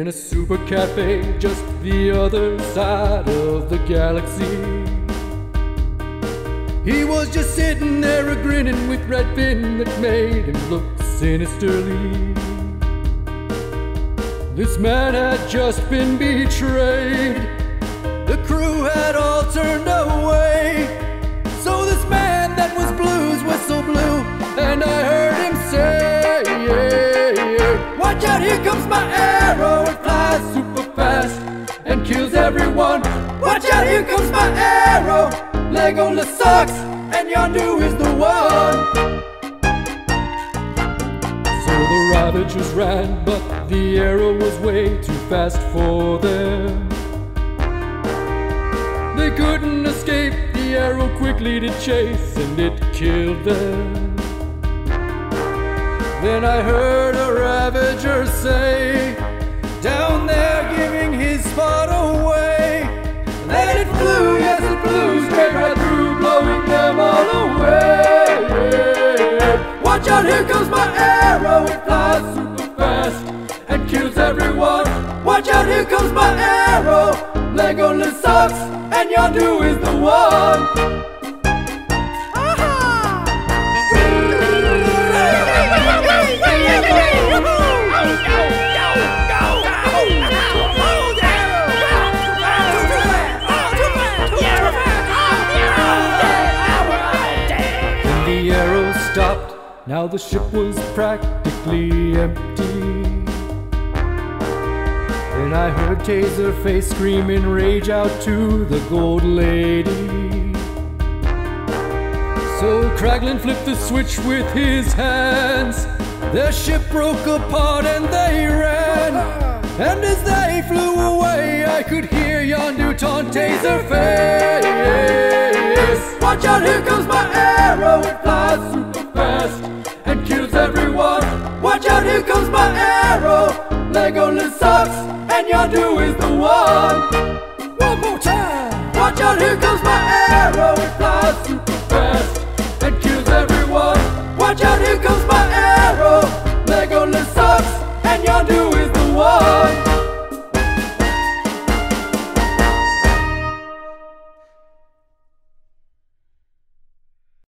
a super cafe just the other side of the galaxy. He was just sitting there a grinning with red fin that made him look sinisterly. This man had just been betrayed. Out, here comes my arrow. It flies super fast and kills everyone. Watch out, here comes my arrow. Legolas sucks, and Yondu is the one. So the Ravagers ran, but the arrow was way too fast for them. They couldn't escape, the arrow quickly did chase, and it killed them. Then I heard a say, Down there giving his spot away. Then it flew, yes it flew, straight right through, blowing them all away. Watch out, here comes my arrow, it flies super fast and kills everyone. Watch out, here comes my arrow, Legolas sucks, and Yondu is the one. Now the ship was practically empty. Then I heard Taserface scream in rage out to the gold lady. So Kraglin flipped the switch with his hands. Their ship broke apart and they ran. And as they flew away, I could hear Yondu taunt Taserface. Watch out, here comes my arrow. It flies Legolas sucks, and Yondu is the one. One more time. Watch out, here comes my arrow. It flies super fast and kills everyone. Watch out, here comes my arrow. Legolas sucks, and Yondu